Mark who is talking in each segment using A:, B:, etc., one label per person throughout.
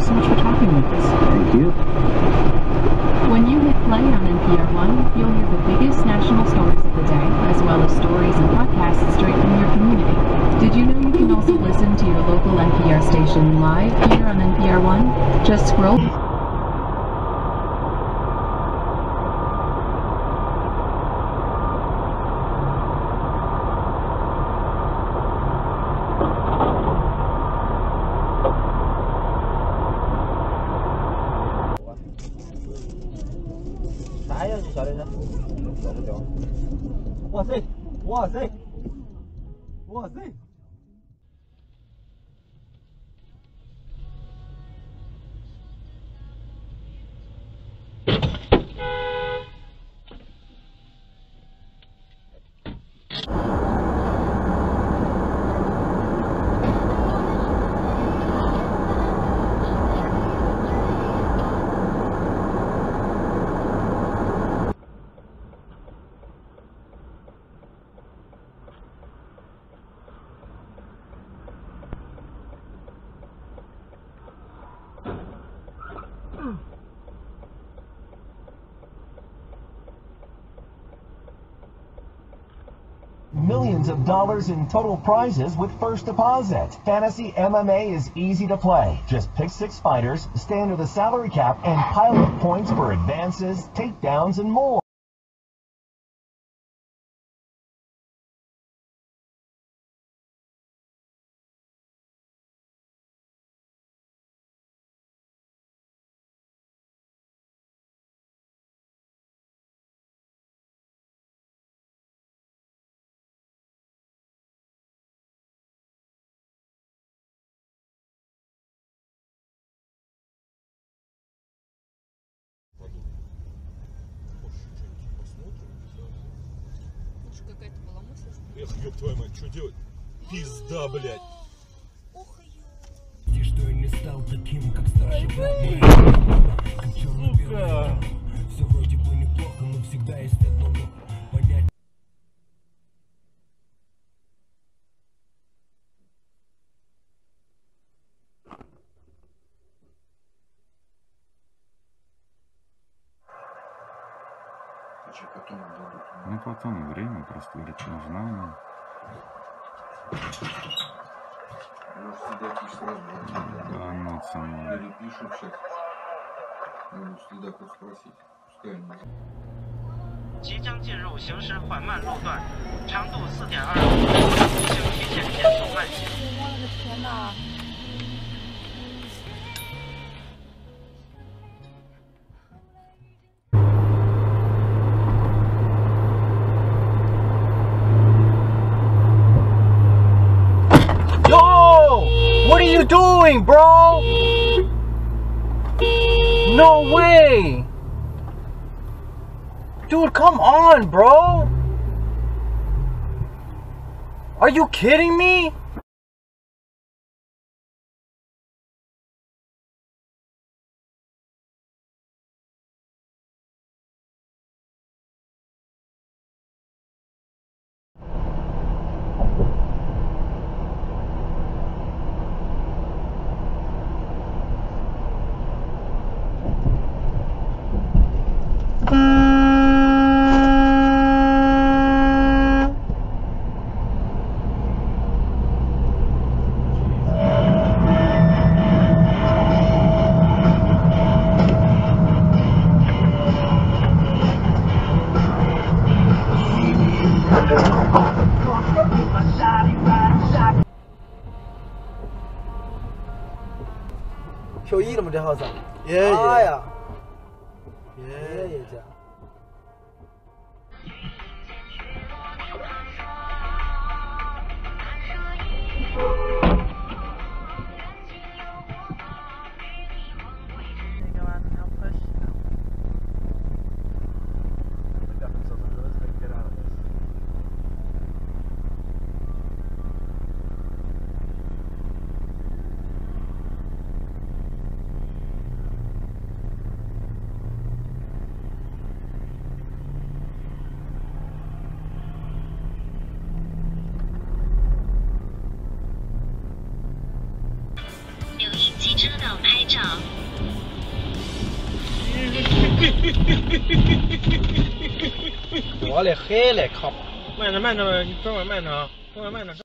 A: you so much for talking with us. Thank you. When you hit play on NPR One, you'll hear the biggest national stories of the day, as well as stories and podcasts straight from your community. Did you know you can also listen to your local NPR station live here on NPR One? Just scroll. 哇塞，哇塞！thousands of dollars in total prizes with first deposit. Fantasy MMA is easy to play. Just pick six fighters, stay under the salary cap, and pile up points for advances, takedowns, and more. Эх, ёб твою мать, что делать? Пизда, блядь. Ты что, я не стал таким, как старый? 即将进入行驶缓慢路段，长度四点二五，请提前减速慢行。我的天哪！doing, bro? No way! Dude, come on, bro! Are you kidding me? QE 了吗？这号子？妈呀！车道拍照。我嘞嘿嘞，靠！慢着，慢着，转弯慢着啊，转弯慢着。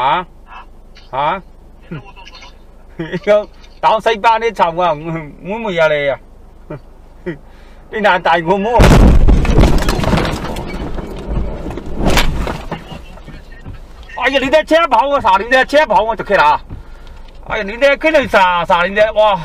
A: 啊啊！有打西班牙啲球啊，我冇入嚟啊！你难带我冇？哎呀，你啲车跑啊，啥？你啲车跑啊，就去啦！哎呀，你啲肯定啥啥？你啲哇！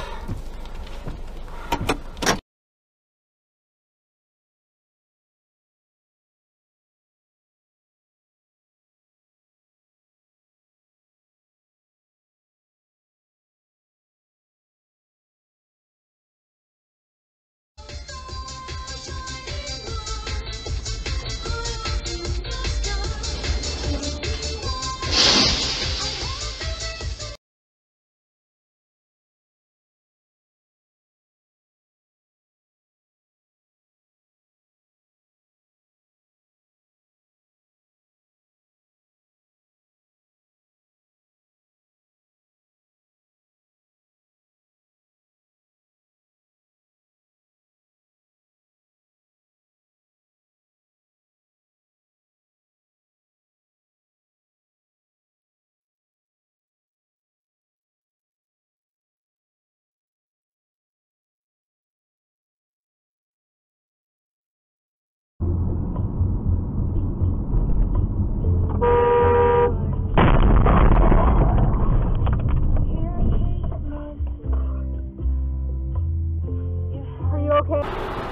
A: close.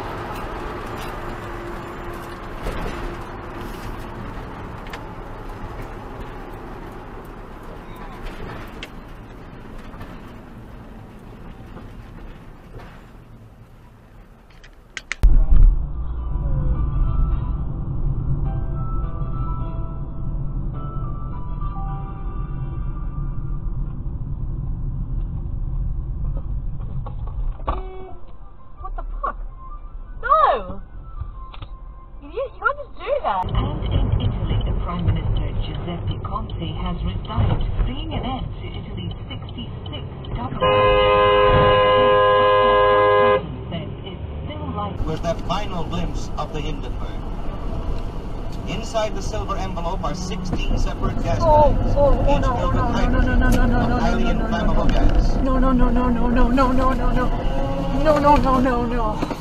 A: final glimpse of the Hindenburg. Inside the silver envelope are 16 separate gas bags, each filled with hydrogen, a highly inflammable gas. No, no, no, no, no, no, no, no, no, no, no, no, no, no, no, no.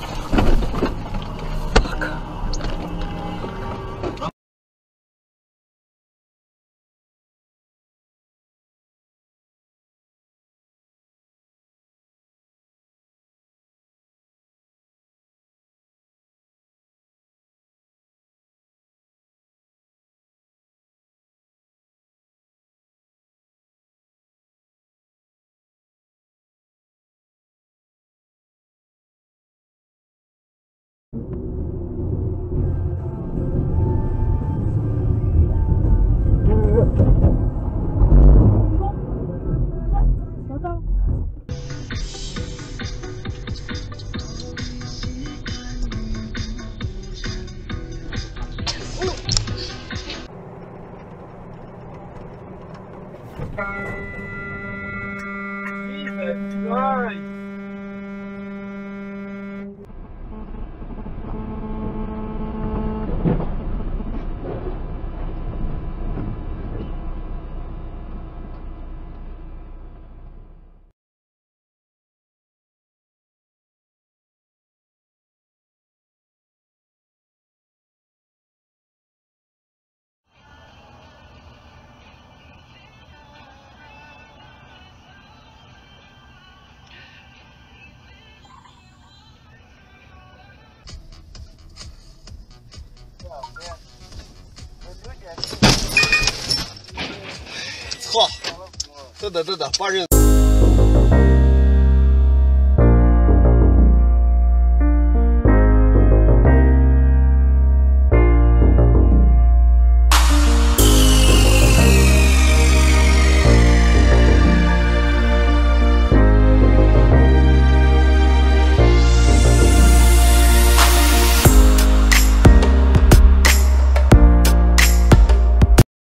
A: Right. 好，对的，对的，把人。